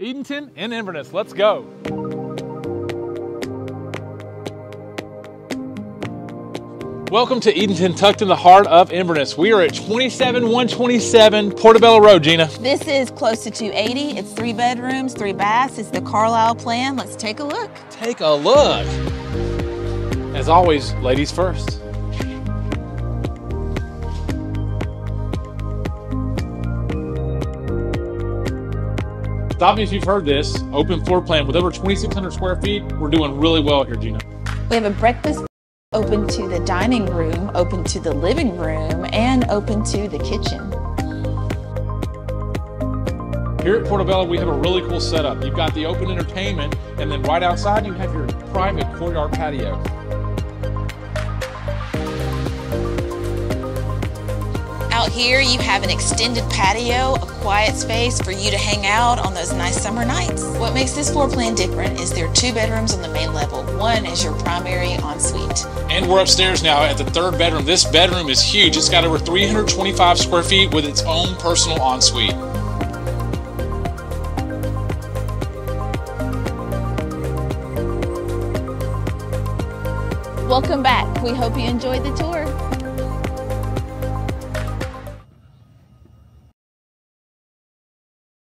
Edenton and Inverness. Let's go. Welcome to Edenton, tucked in the heart of Inverness. We are at 27127 Portobello Road, Gina. This is close to 280. It's three bedrooms, three baths. It's the Carlisle plan. Let's take a look. Take a look. As always, ladies first. Stop me if you've heard this. Open floor plan with over 2,600 square feet. We're doing really well here, Gina. We have a breakfast open to the dining room, open to the living room, and open to the kitchen. Here at Portobello, we have a really cool setup. You've got the open entertainment, and then right outside, you have your private courtyard patio. Here, you have an extended patio, a quiet space for you to hang out on those nice summer nights. What makes this floor plan different is there are two bedrooms on the main level. One is your primary ensuite. And we're upstairs now at the third bedroom. This bedroom is huge. It's got over 325 square feet with its own personal ensuite. Welcome back. We hope you enjoyed the tour.